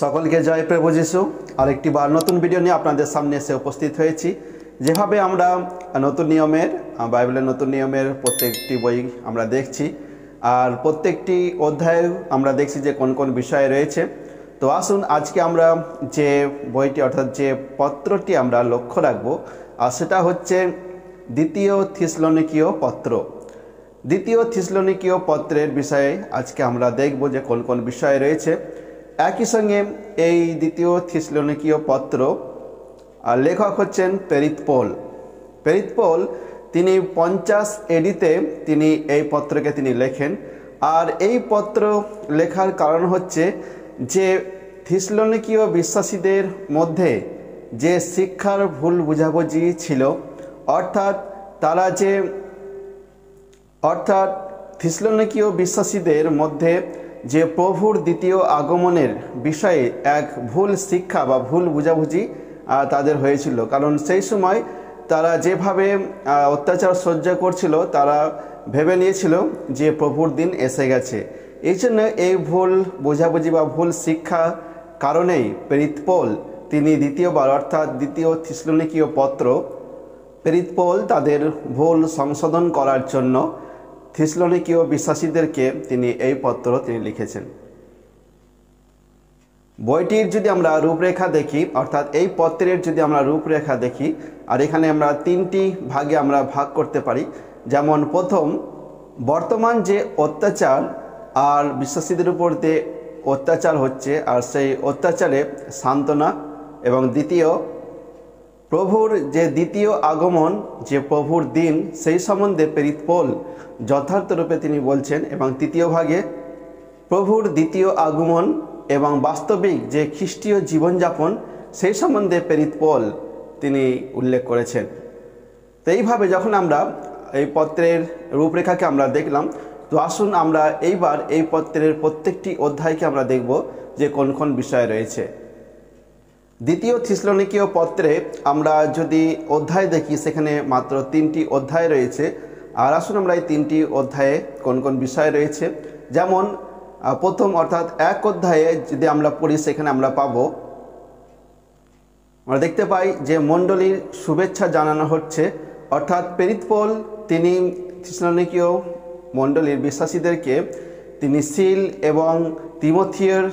সকলকে জয় প্রভু যিশু। আরেকটি বার নতুন ভিডিও নিয়ে আপনাদের সামনে এসে উপস্থিত হয়েছি। যেভাবে আমরা নতুন নিয়মের বাইবেলের নতুন নিয়মের প্রত্যেকটি বই আমরা দেখছি, আর প্রত্যেকটি অধ্যায়ে আমরা দেখছি যে কোন কোন বিষয় রয়েছে। তো আসুন আজকে আমরা যে বইটি, অর্থাৎ যে পত্রটি আমরা লক্ষ্য রাখব, আর সেটা হচ্ছে দ্বিতীয় থিসলনিকীয় পত্র। দ্বিতীয় থিসলনিকীয় পত্রের বিষয়ে আজকে আমরা দেখব যে কোন কোন বিষয় রয়েছে। একই সঙ্গে এই দ্বিতীয় থিসলনিকীয় পত্র, আর লেখক হচ্ছেন পেরিত পোল। পেরিত পোল, তিনি পঞ্চাশ এডিতে তিনি এই পত্রকে তিনি লেখেন। আর এই পত্র লেখার কারণ হচ্ছে যে থিসলনিকীয় বিশ্বাসীদের মধ্যে যে শিক্ষার ভুল বুঝাবুঝি ছিল, অর্থাৎ তারা যে, অর্থাৎ থিসলনিকীয় বিশ্বাসীদের মধ্যে যে প্রভুর দ্বিতীয় আগমনের বিষয়ে এক ভুল শিক্ষা বা ভুল বুঝাবুঝি তাদের হয়েছিল। কারণ সেই সময় তারা যেভাবে অত্যাচার সহ্য করছিল, তারা ভেবে নিয়েছিল যে প্রভুর দিন এসে গেছে। এই জন্য এই ভুল বোঝাবুঝি বা ভুল শিক্ষা কারণেই পেরিতপোল তিনি দ্বিতীয়বার, অর্থাৎ দ্বিতীয় থিসলনিকীয় পত্র পেরিতপোল তাদের ভুল সংশোধন করার জন্য থিসলনিকীয় বিশ্বাসীদেরকে তিনি এই পত্র তিনি লিখেছেন। বইটির যদি আমরা রূপরেখা দেখি, অর্থাৎ এই পত্রের যদি আমরা রূপরেখা দেখি, আর এখানে আমরা তিনটি ভাগে আমরা ভাগ করতে পারি। যেমন প্রথম, বর্তমান যে অত্যাচার আর বিশ্বাসীদের উপর যে অত্যাচার হচ্ছে, আর সেই অত্যাচারে সান্ত্বনা। এবং দ্বিতীয় প্রভুর যে দ্বিতীয় আগমন, যে প্রভুর দিন, সেই সম্বন্ধে পেরিতপোল যথার্থরূপে তিনি বলছেন এবং তৃতীয় ভাগে, প্রভুর দ্বিতীয় আগমন এবং বাস্তবিক যে খ্রিস্টীয় জীবনযাপন, সেই সম্বন্ধে পেরিতপোল তিনি উল্লেখ করেছেন। তো এইভাবে যখন আমরা এই পত্রের রূপরেখাকে আমরা দেখলাম, তো আসুন আমরা এইবার এই পত্রের প্রত্যেকটি অধ্যায়কে আমরা দেখব যে কোন কোন বিষয় রয়েছে। দ্বিতীয় থিসলনিকীয় পত্রে আমরা যদি অধ্যায় দেখি, সেখানে মাত্র তিনটি অধ্যায় রয়েছে। আর আসুন আমরা এই তিনটি অধ্যায়ে কোন কোন বিষয় রয়েছে। যেমন প্রথম অর্থাৎ এক অধ্যায়ে যদি আমরা পড়ি, সেখানে আমরা পাব, আমরা দেখতে পাই যে মণ্ডলীর শুভেচ্ছা জানানো হচ্ছে। অর্থাৎ পেরিতপোল তিনি থিসলনিকীয় মণ্ডলীর বিশ্বাসীদেরকে তিনি সিল এবং তিমথিয়ের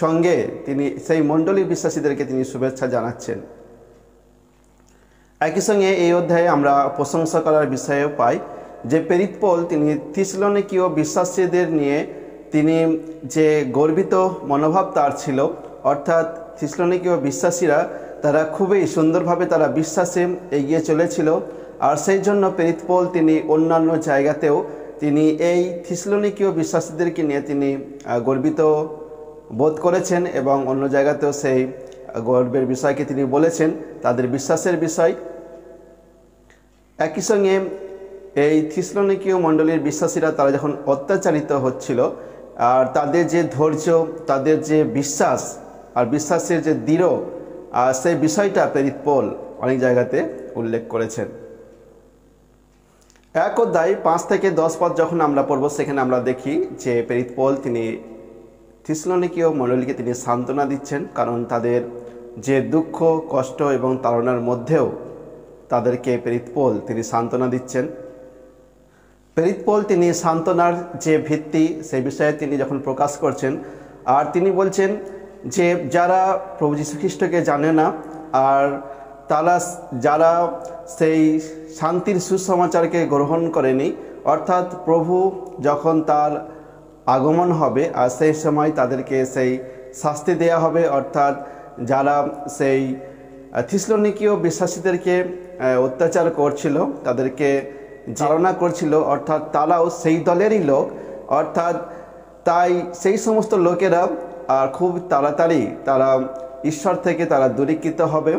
সঙ্গে তিনি, সেই মণ্ডলীর বিশ্বাসীদেরকে তিনি শুভেচ্ছা জানাচ্ছেন। একই সঙ্গে এই অধ্যায়ে আমরা প্রশংসা করার বিষয়েও পাই যে পেরিতপল তিনি থিসলনিকীয় বিশ্বাসীদের নিয়ে তিনি যে গর্বিত মনোভাব তার ছিল, অর্থাৎ থিসলনিকীয় বিশ্বাসীরা তারা খুবই সুন্দরভাবে তারা বিশ্বাসে এগিয়ে চলেছিল, আর সেই জন্য পেরিতপল তিনি অন্যান্য জায়গাতেও তিনি এই থিসলনিকীয় বিশ্বাসীদেরকে নিয়ে তিনি গর্বিত বোধ করেছেন এবং অন্য জায়গাতেও সেই গর্বের বিষয়কে তিনি বলেছেন, তাদের বিশ্বাসের বিষয়। একই সঙ্গে এই থিসলনিকীয় মণ্ডলীর বিশ্বাসীরা তারা যখন অত্যাচারিত হচ্ছিল, আর তাদের যে ধৈর্য, তাদের যে বিশ্বাস, আর বিশ্বাসের যে দৃঢ়, আর সেই বিষয়টা পেরিত পোল অনেক জায়গাতে উল্লেখ করেছেন। এক অধ্যায় পাঁচ থেকে দশ পদ যখন আমরা পড়ব, সেখানে আমরা দেখি যে পেরিত পোল তিনি থিসলনিকীয় মণ্ডলীকে তিনি সান্ত্বনা দিচ্ছেন কারণ তাদের যে দুঃখ, কষ্ট এবং তাড়নার মধ্যেও তাদেরকে পেরিতপোল তিনি সান্ত্বনা দিচ্ছেন। পেরিতপোল তিনি সান্ত্বনার যে ভিত্তি সেই বিষয়ে তিনি যখন প্রকাশ করছেন, আর তিনি বলছেন যে যারা প্রভু যীশুখ্রিস্টকে জানে না, আর তারা যারা সেই শান্তির সুসমাচারকে গ্রহণ করেনি, অর্থাৎ প্রভু যখন তার আগমন হবে আর সেই সময় তাদেরকে সেই শাস্তি দেয়া হবে, অর্থাৎ যারা সেই থিসলনিকীয় বিশ্বাসীদেরকে অত্যাচার করছিল, তাদেরকে চালনা করছিল, অর্থাৎ তারাও সেই দলেরই লোক, অর্থাৎ তাই সেই সমস্ত লোকেরা আর খুব তাড়াতাড়ি তারা ঈশ্বর থেকে তারা দূরীকৃত হবে,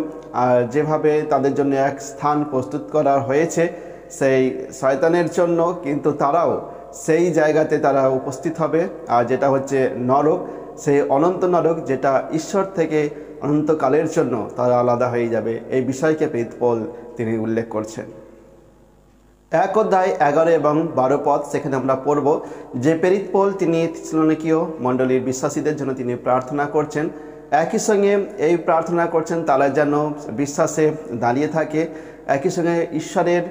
আর যেভাবে তাদের জন্য এক স্থান প্রস্তুত করা হয়েছে, সেই শয়তানের জন্য কিন্তু তারাও সেই জায়গাতে তারা উপস্থিত হবে। আর যেটা হচ্ছে নরক, সেই অনন্ত নরক যেটা ঈশ্বর থেকে অনন্তকালের জন্য তারা আলাদা হয়ে যাবে, এই বিষয়কে পেতপল তিনি উল্লেখ করছেন। এক অধ্যায় এগারো এবং বারো পদ সেখানে আমরা পড়ব, যে পেরিতপোল তিনি থিসলনিকীয় মণ্ডলীর বিশ্বাসীদের জন্য তিনি প্রার্থনা করছেন। একই সঙ্গে এই প্রার্থনা করছেন তারা যেন বিশ্বাসে দাঁড়িয়ে থাকে। একই সঙ্গে ঈশ্বরের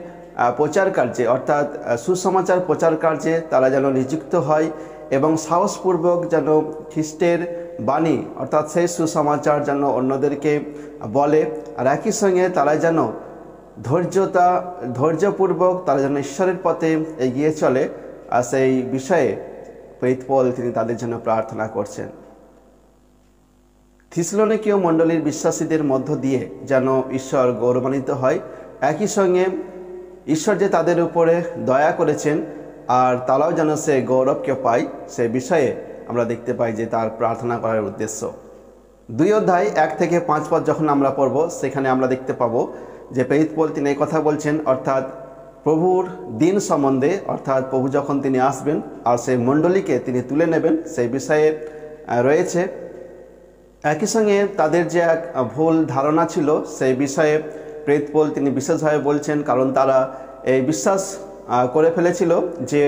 প্রচার কার্যে, অর্থাৎ সুসমাচার প্রচার কার্যে তারা যেন নিযুক্ত হয় এবং সাহসপূর্বক যেন খ্রিস্টের বাণী, অর্থাৎ সেই সুসমাচার যেন অন্যদেরকে বলে। আর একই সঙ্গে তারা যেন ধৈর্যতা, ধৈর্যপূর্বক তারা যেন ঈশ্বরের পথে এগিয়ে চলে, আর সেই বিষয়ে পল তিনি তাদের জন্য প্রার্থনা করছেন। থিসলনিকীয় মণ্ডলীর বিশ্বাসীদের মধ্য দিয়ে যেন ঈশ্বর গৌরবান্বিত হয়। একই সঙ্গে ঈশ্বর যে তাদের উপরে দয়া করেছেন আর তারাও যেন সে গৌরবকে পায়, সে বিষয়ে আমরা দেখতে পাই যে তার প্রার্থনা করার উদ্দেশ্য। দুই অধ্যায় এক থেকে পাঁচ পদ যখন আমরা পড়ব, সেখানে আমরা দেখতে পাবো যে প্রেরিত পোল তিনি এই কথা বলছেন, অর্থাৎ প্রভুর দিন সম্বন্ধে, অর্থাৎ প্রভু যখন তিনি আসবেন আর সেই মণ্ডলীকে তিনি তুলে নেবেন, সেই বিষয়ে রয়েছে। একই সঙ্গে তাদের যে এক ভুল ধারণা ছিল, সেই বিষয়ে প্রেত পোল তিনি বিশেষভাবে বলছেন, কারণ তারা এই বিশ্বাস করে ফেলেছিল যে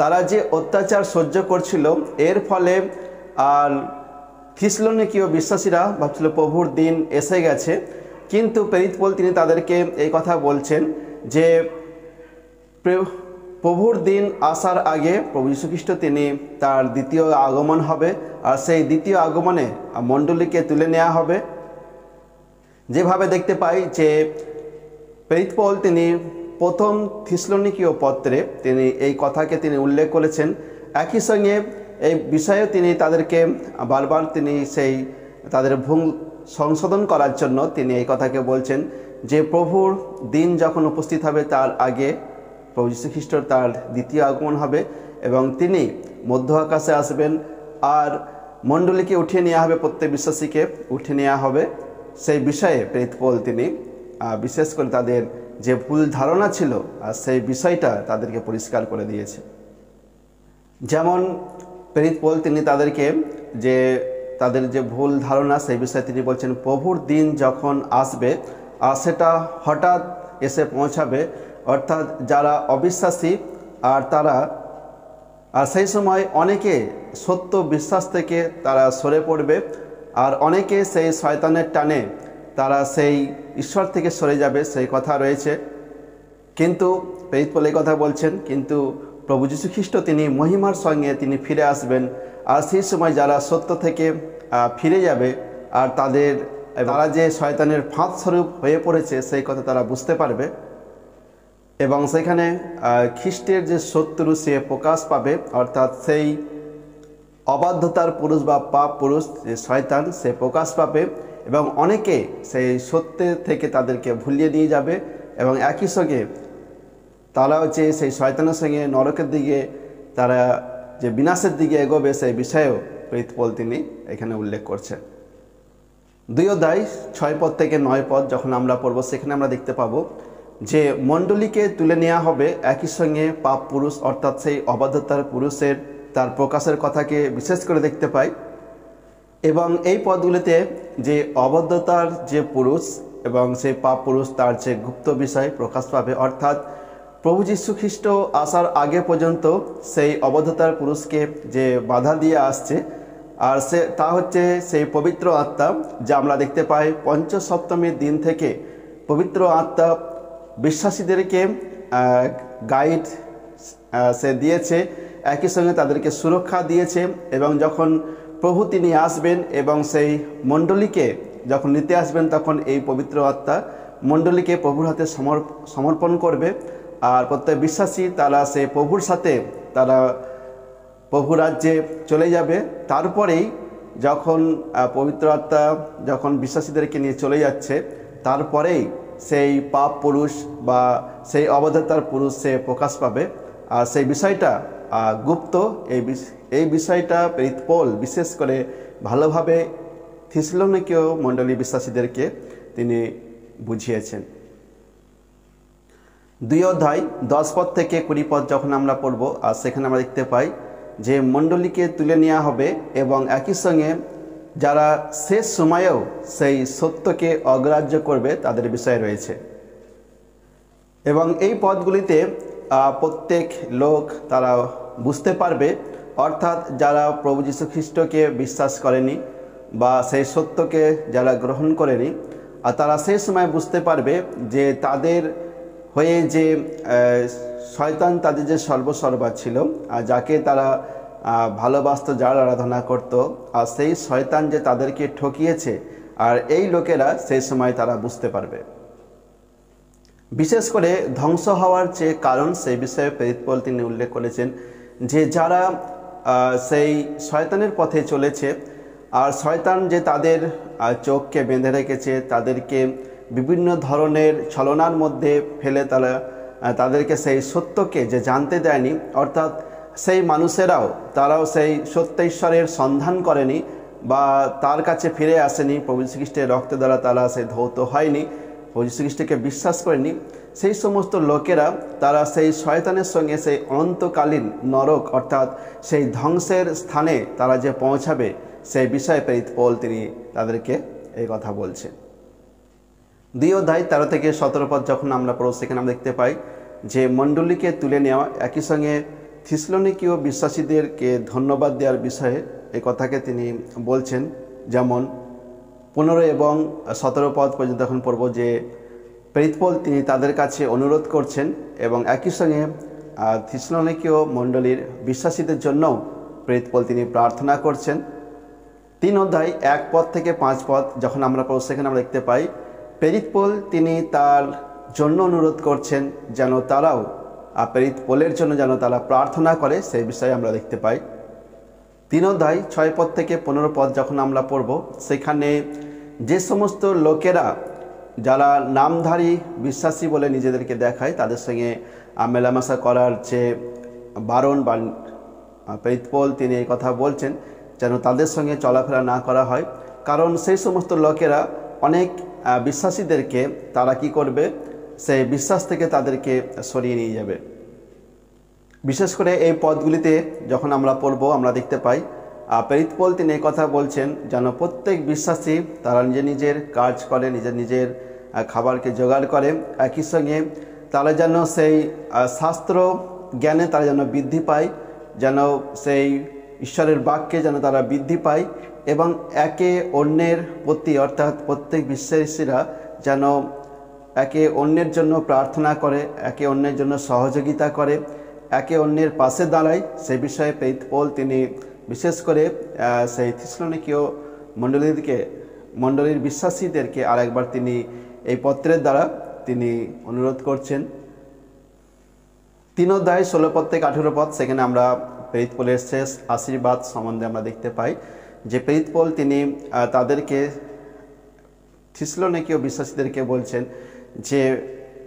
তারা যে অত্যাচার সহ্য করছিল, এর ফলে আর থিসলনিকীয় বিশ্বাসীরা ভাবছিল প্রভুর দিন এসে গেছে। কিন্তু প্রেরিত পোল তিনি তাদেরকে এই কথা বলছেন যে প্রভুর দিন আসার আগে প্রভু যীশুখ্রিস্ট তিনি তার দ্বিতীয় আগমন হবে, আর সেই দ্বিতীয় আগমনে মণ্ডলীকে তুলে নেওয়া হবে। যেভাবে দেখতে পাই যে পেরিতপল তিনি প্রথম থিসলনিকীয় পত্রে তিনি এই কথাকে তিনি উল্লেখ করেছেন। একই সঙ্গে এই বিষয়ে তিনি তাদেরকে বারবার তিনি সেই তাদের ভুল সংশোধন করার জন্য তিনি এই কথাকে বলছেন যে প্রভুর দিন যখন উপস্থিত হবে তার আগে প্রভু যীশুখ্রিস্ট তার দ্বিতীয় আগমন হবে এবং তিনি মধ্য আকাশে আসবেন আর মণ্ডলীকে উঠিয়ে নেওয়া হবে প্রত্যেক বিশ্বাসীকে উঠে নেওয়া হবে। সেই বিষয়ে প্রেতপোল তিনি বিশেষ করে তাদের যে ভুল ধারণা ছিল, আর সেই বিষয়টা তাদেরকে পরিষ্কার করে দিয়েছে। যেমন প্রেরিত পোল তিনি তাদেরকে যে তাদের যে ভুল ধারণা, সেই বিষয়ে তিনি বলছেন, প্রভুর দিন যখন আসবে, আর সেটা হঠাৎ এসে পৌঁছাবে, অর্থাৎ যারা অবিশ্বাসী, আর তারা, আর সেই সময় অনেকে সত্য বিশ্বাস থেকে তারা সরে পড়বে আর অনেকে সেই শয়তানের টানে তারা সেই ঈশ্বর থেকে সরে যাবে, সেই কথা রয়েছে। কিন্তু পেরিত বলে কথা বলছেন, কিন্তু প্রভু যীশু খ্রিস্ট তিনি মহিমার সঙ্গে তিনি ফিরে আসবেন। আর সেই সময় যারা সত্য থেকে ফিরে যাবে, আর তাদের, তারা যে শয়তানের ফাঁদ স্বরূপ হয়ে পড়েছে, সেই কথা তারা বুঝতে পারবে। এবং সেখানে খ্রিস্টের যে শত্রু সে প্রকাশ পাবে, অর্থাৎ সেই অবাধ্যতার পুরুষ বা পাপ পুরুষ, যে শয়তান, সে প্রকাশ পাবে এবং অনেকে সেই সত্যের থেকে তাদেরকে ভুলিয়ে দিয়ে যাবে এবং একই সঙ্গে তারা হচ্ছে সেই শয়তানের সঙ্গে নরকের দিকে, তারা যে বিনাশের দিকে এগোবে সেই বিষয়েও প্রীতপল তিনি এখানে উল্লেখ করছেন। দুই অধ্যায় ছয় পদ থেকে নয় পদ যখন আমরা পড়ব, সেখানে আমরা দেখতে পাবো যে মণ্ডলীকে তুলে নেওয়া হবে একই সঙ্গে পাপ পুরুষ, অর্থাৎ সেই অবাধ্যতার পুরুষের তার প্রকাশের কথাকে বিশেষ করে দেখতে পাই। এবং এই পদগুলিতে যে অবদ্ধতার যে পুরুষ এবং সেই পাপ পুরুষ তার যে গুপ্ত বিষয় প্রকাশ পাবে, অর্থাৎ প্রভু যীশু খ্রিস্ট আসার আগে পর্যন্ত সেই অবদ্ধতার পুরুষকে যে বাধা দিয়ে আসছে, আর সে, তা হচ্ছে সেই পবিত্র আত্মা যা আমরা দেখতে পাই পঞ্চসপ্তমীর দিন থেকে। পবিত্র আত্মা বিশ্বাসীদেরকে গাইড সে দিয়েছে একই সঙ্গে তাদেরকে সুরক্ষা দিয়েছে এবং যখন প্রভু তিনি আসবেন এবং সেই মণ্ডলীকে যখন নিতে আসবেন, তখন এই পবিত্র আত্মা মণ্ডলীকে প্রভুর হাতে সমর্পণ করবে। আর প্রত্যেক বিশ্বাসী তারা সে প্রভুর সাথে তারা প্রভু রাজ্যে চলে যাবে। তারপরেই যখন পবিত্র আত্মা যখন বিশ্বাসীদেরকে নিয়ে চলে যাচ্ছে, তারপরেই সেই পাপ পুরুষ বা সেই অবধতার পুরুষ সে প্রকাশ পাবে। আর সেই বিষয়টা গুপ্ত এই এই বিষয়টা পোল বিশেষ করে ভালোভাবে থিসলনিকীয় মণ্ডলী বিশ্বাসীদেরকে তিনি বুঝিয়েছেন। দুই অধ্যায় দশ পদ থেকে কুড়ি পদ যখন আমরা পড়ব আর সেখানে আমরা দেখতে পাই যে মণ্ডলীকে তুলে নেওয়া হবে এবং একই সঙ্গে যারা শেষ সময়েও সেই সত্যকে অগ্রাহ্য করবে তাদের বিষয় রয়েছে। এবং এই পদগুলিতে প্রত্যেক লোক তারা বুঝতে পারবে। অর্থাৎ যারা প্রভু যীশু খ্রিস্টকে বিশ্বাস করেনি বা সেই সত্যকে যারা গ্রহণ করেনি, আর তারা সেই সময় বুঝতে পারবে যে তাদের হয়ে যে শয়তান তাদের যে সর্বসর্বা ছিল যাকে তারা ভালোবাসত, যার আরাধনা করত, আর সেই শয়তান যে তাদেরকে ঠকিয়েছে, আর এই লোকেরা সেই সময় তারা বুঝতে পারবে। বিশেষ করে ধ্বংস হওয়ার যে কারণ সেই বিষয়ে প্রেরিতপল তিনি উল্লেখ করেছেন যে যারা সেই শয়তানের পথে চলেছে, আর শয়তান যে তাদের চোখকে বেঁধে রেখেছে, তাদেরকে বিভিন্ন ধরনের ছলনার মধ্যে ফেলে তারা তাদেরকে সেই সত্যকে যে জানতে দেয়নি, অর্থাৎ সেই মানুষেরাও, তারাও সেই সত্য ঈশ্বরের সন্ধান করেনি বা তার কাছে ফিরে আসেনি, প্রভু শ্রীখ্রিস্টের রক্ত দ্বারা তারা সে ধৌত হয়নি। প্রভু শ্রীখ্রিস্টকে বিশ্বাস করেনি সেই সমস্ত লোকেরা তারা সেই শয়তানের সঙ্গে সেই অনন্তকালীন নরক অর্থাৎ সেই ধ্বংসের স্থানে তারা যে পৌঁছাবে, সেই বিষয়ে প্রেরিত পল তিনি তাদেরকে এই কথা বলছেন। দুই অধ্যায় তেরো থেকে সতেরো পদ যখন আমরা পড়ো সেখানে আমরা দেখতে পাই যে মণ্ডলীকে তুলে নেওয়া, একই সঙ্গে থিসলনিকীয় বিশ্বাসীদেরকে ধন্যবাদ দেওয়ার বিষয়ে এই কথাকে তিনি বলছেন, যেমন পনেরো এবং সতেরো পদ পর্যন্ত এখন পড়ব যে প্রেতপল তিনি তাদের কাছে অনুরোধ করছেন এবং একই সঙ্গে থিসলনিকীয় মণ্ডলীর বিশ্বাসীদের জন্যও প্রেতপল তিনি প্রার্থনা করছেন। তিন অধ্যায়, এক পদ থেকে পাঁচ পদ যখন আমরা পড়ব, সেখানে আমরা দেখতে পাই প্রেরিতপোল তিনি তার জন্য অনুরোধ করছেন যেন তারাও পোলের জন্য যেন তারা প্রার্থনা করে, সেই বিষয়ে আমরা দেখতে পাই। তিন অধ্যায় ছয় পদ থেকে পনেরো পদ যখন আমরা পড়ব, সেখানে যে সমস্ত লোকেরা যারা নামধারী বিশ্বাসী বলে নিজেদেরকে দেখায়, তাদের সঙ্গে মেলামেশা করার যে বারণ বা প্রেতপোল তিনি এই কথা বলছেন, যেন তাদের সঙ্গে চলাফেরা না করা হয়। কারণ সেই সমস্ত লোকেরা অনেক বিশ্বাসীদেরকে তারা কি করবে? সেই বিশ্বাস থেকে তাদেরকে সরিয়ে নিয়ে যাবে। বিশেষ করে এই পদগুলিতে যখন আমরা পড়ব, আমরা দেখতে পাই পেরিতপল তিনি কথা বলছেন যেন প্রত্যেক বিশ্বাসী তারা নিজের নিজের কাজ করে নিজের নিজের খাবারকে জোগাড় করে। একই সঙ্গে তারা যেন সেই শাস্ত্র জ্ঞানে তারা যেন বৃদ্ধি পায়, যেন সেই ঈশ্বরের বাক্যে যেন তারা বৃদ্ধি পায় এবং একে অন্যের প্রতি, অর্থাৎ প্রত্যেক বিশ্বাসীরা যেন একে অন্যের জন্য প্রার্থনা করে, একে অন্যের জন্য সহযোগিতা করে একে অন্যের পাশে দাঁড়ায়। সে বিষয়ে পেইতপোল তিনি বিশেষ করে সেই থিসলনিকীয় মণ্ডলীকে মণ্ডলীর বিশ্বাসীদেরকে আরেকবার তিনি এই পত্রের দ্বারা তিনি অনুরোধ করছেন। তিন অধ্যায় ষোলো পদ থেকে আঠেরো পদ, সেখানে আমরা পেরিতপোলের শেষ আশীর্বাদ সম্বন্ধে আমরা দেখতে পাই যে পেরিতপোল তিনি তাদেরকে, থিসলনিকীয় বিশ্বাসীদেরকে বলছেন যে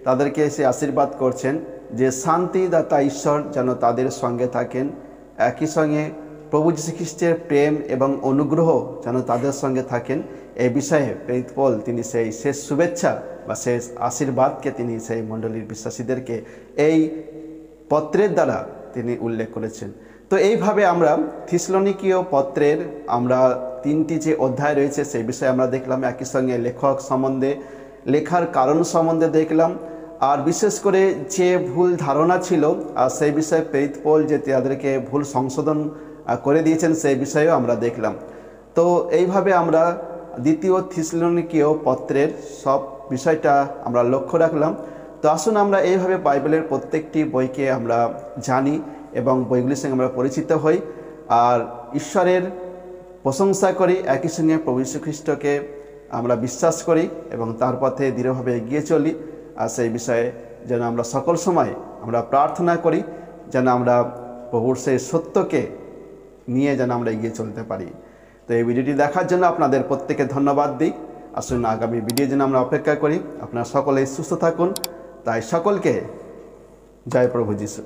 তাদেরকে সে আশীর্বাদ করছেন। যে শান্তিদাতা ঈশ্বর যেন তাদের সঙ্গে থাকেন, একই সঙ্গে প্রভু যীশুখ্রিস্টের প্রেম এবং অনুগ্রহ যেন তাদের সঙ্গে থাকেন। এই বিষয়ে প্রেতপল তিনি সেই শেষ শুভেচ্ছা বা শেষ আশীর্বাদকে তিনি সেই মণ্ডলীর বিশ্বাসীদেরকে এই পত্রের দ্বারা তিনি উল্লেখ করেছেন। তো এইভাবে আমরা থিসলনিকীয় পত্রের আমরা তিনটি যে অধ্যায় রয়েছে, সেই বিষয়ে আমরা দেখলাম। একই সঙ্গে লেখক সম্বন্ধে, লেখার কারণ সম্বন্ধে দেখলাম। আর বিশেষ করে যে ভুল ধারণা ছিল, আর সেই বিষয়ে পেরিতপোল যে তাদেরকে ভুল সংশোধন করে দিয়েছেন, সেই বিষয়েও আমরা দেখলাম। তো এইভাবে আমরা দ্বিতীয় থিসলনিকীয় পত্রের সব বিষয়টা আমরা লক্ষ্য রাখলাম। তো আসুন আমরা এইভাবে বাইবেলের প্রত্যেকটি বইকে আমরা জানি এবং বইগুলির সঙ্গে আমরা পরিচিত হই। আর ঈশ্বরের প্রশংসা করি, একই সঙ্গে প্রভু খ্রিস্টকে আমরা বিশ্বাস করি এবং তার পথে দৃঢ়ভাবে এগিয়ে চলি। সেই বিষয়ে যেন আমরা সকল সময় আমরা প্রার্থনা করি, যেন আমরা প্রভুর সেই সত্যকে নিয়ে যেন আমরা এগিয়ে চলতে পারি। তো এই ভিডিওটি দেখার জন্য আপনাদের প্রত্যেকে ধন্যবাদ দিই। আসুন আগামী ভিডিও যেন আমরা অপেক্ষা করি। আপনারা সকলেই সুস্থ থাকুন। তাই সকলকে জয় প্রভু যিশু।